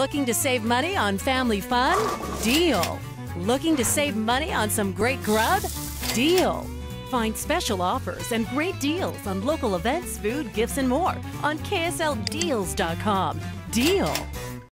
Looking to save money on family fun? Deal. Looking to save money on some great grub? Deal. Find special offers and great deals on local events, food, gifts, and more on KSLDeals.com. Deal.